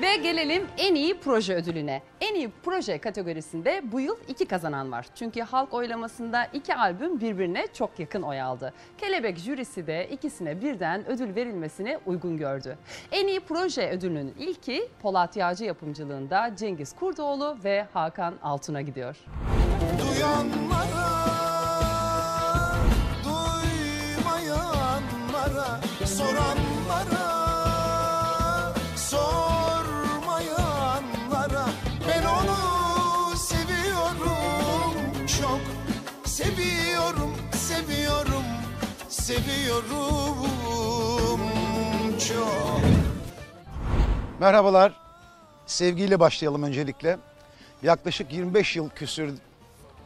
Ve gelelim en iyi proje ödülüne. En iyi proje kategorisinde bu yıl iki kazanan var. Çünkü halk oylamasında iki albüm birbirine çok yakın oy aldı. Kelebek jürisi de ikisine birden ödül verilmesine uygun gördü. En iyi proje ödülünün ilki Polat Yağcı yapımcılığında Cengiz Kurdoğlu ve Hakan Altun'a gidiyor. Duyanlara, duymayanlara, soranlara, sormayanlara seviyorum çok. Merhabalar. Sevgiyle başlayalım öncelikle. Yaklaşık 25 yıl küsür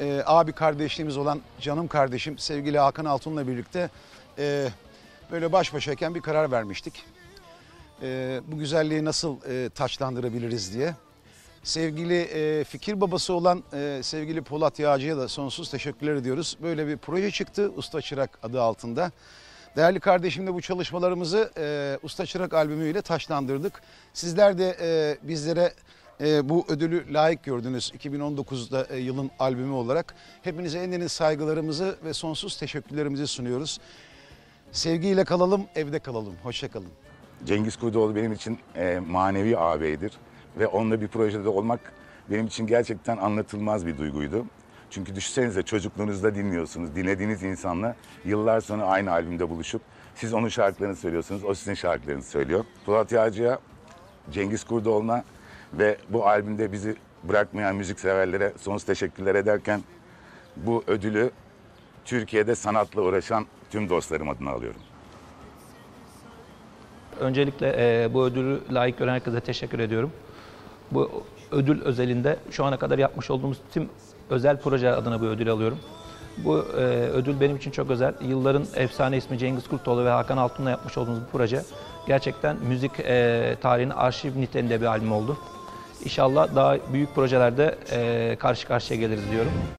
e, abi kardeşliğimiz olan canım kardeşim sevgili Hakan Altun'la birlikte e, böyle baş başayken bir karar vermiştik. E, bu güzelliği nasıl e, taçlandırabiliriz diye. Sevgili e, fikir babası olan e, sevgili Polat Yağcı'ya da sonsuz teşekkürler ediyoruz. Böyle bir proje çıktı Usta Çırak adı altında. Değerli kardeşimle bu çalışmalarımızı e, Usta Çırak albümüyle taşlandırdık. Sizler de e, bizlere e, bu ödülü layık gördünüz 2019'da e, yılın albümü olarak. Hepinize en derin saygılarımızı ve sonsuz teşekkürlerimizi sunuyoruz. Sevgiyle kalalım, evde kalalım. Hoşçakalın. Cengiz Kurdoğlu benim için e, manevi ağabeydir. Ve onunla bir projede olmak benim için gerçekten anlatılmaz bir duyguydu. Çünkü düşünsenize çocukluğunuzda dinliyorsunuz. Dinlediğiniz insanla yıllar sonra aynı albümde buluşup siz onun şarkılarını söylüyorsunuz, o sizin şarkılarını söylüyor. Polat Yağcı'ya, Cengiz Kurdoğlu'na ve bu albümde bizi bırakmayan müzikseverlere sonsuz teşekkürler ederken bu ödülü Türkiye'de sanatla uğraşan tüm dostlarım adına alıyorum. Öncelikle e, bu ödülü layık gören herkese teşekkür ediyorum. Bu ödül özelinde şu ana kadar yapmış olduğumuz tüm özel proje adına bu ödülü alıyorum. Bu e, ödül benim için çok özel. Yılların efsane ismi Cengiz Kurtoğlu ve Hakan Altun'la yapmış olduğumuz bu proje gerçekten müzik e, tarihinin arşiv niteliğinde bir albüm oldu. İnşallah daha büyük projelerde e, karşı karşıya geliriz diyorum.